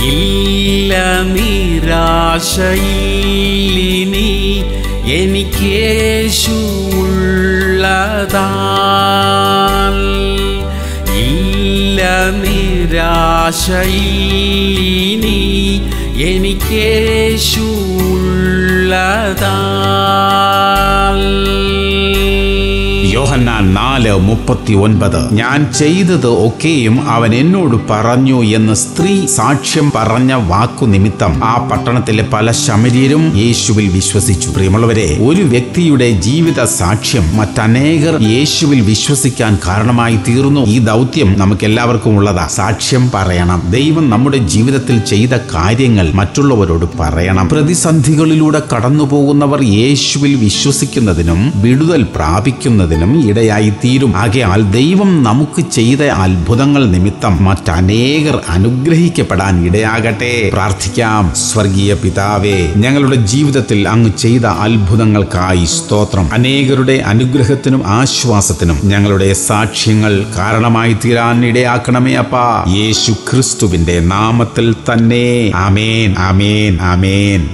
ഇല്ല നിരാശയിലിനി എനിക്കേശുള്ളതാൽ ഇല്ല നിരാശയിലിനി എനിക്കേശുള്ളതാൽ യോഹന്നാൻ നാല് മുപ്പത്തി ഒൻപത് ഞാൻ ചെയ്തത് ഒക്കെയും അവൻ എന്നോട് പറഞ്ഞു എന്ന് സ്ത്രീ സാക്ഷ്യം പറഞ്ഞ വാക്കു നിമിത്തം ആ പട്ടണത്തിലെ പല ശമരീരും യേശുവിൽ വിശ്വസിച്ചു. പ്രിയമുള്ളവരെ ഒരു വ്യക്തിയുടെ ജീവിത സാക്ഷ്യം മറ്റനേകർ യേശുവിൽ വിശ്വസിക്കാൻ കാരണമായി തീർന്നു. ഈ ദൗത്യം നമുക്ക് എല്ലാവർക്കും ഉള്ളതാ. സാക്ഷ്യം പറയണം. ദൈവം നമ്മുടെ ജീവിതത്തിൽ ചെയ്ത കാര്യങ്ങൾ മറ്റുള്ളവരോട് പറയണം. പ്രതിസന്ധികളിലൂടെ കടന്നുപോകുന്നവർ യേശുവിൽ വിശ്വസിക്കുന്നതിനും വിടുതൽ പ്രാപിക്കുന്നതിനും ഇടയായി തീരും ആകയാൽ ദൈവം നമുക്ക് ചെയ്ത അത്ഭുതങ്ങൾ നിമിത്തം മറ്റനേകർ അനുഗ്രഹിക്കപ്പെടാൻ ഇടയാകട്ടെ പ്രാർത്ഥിക്കാം. സ്വർഗീയ പിതാവേ ഞങ്ങളുടെ ജീവിതത്തിൽ അങ്ങ് ചെയ്ത അത്ഭുതങ്ങൾക്കായി സ്തോത്രം. അനേകരുടെ അനുഗ്രഹത്തിനും ആശ്വാസത്തിനും ഞങ്ങളുടെ സാക്ഷ്യങ്ങൾ കാരണമായി തീരാൻ ഇടയാക്കണമേ അപ്പാ. യേശു ക്രിസ്തുവിന്റെ നാമത്തിൽ തന്നെ. ആമേൻ ആമേൻ ആമേൻ.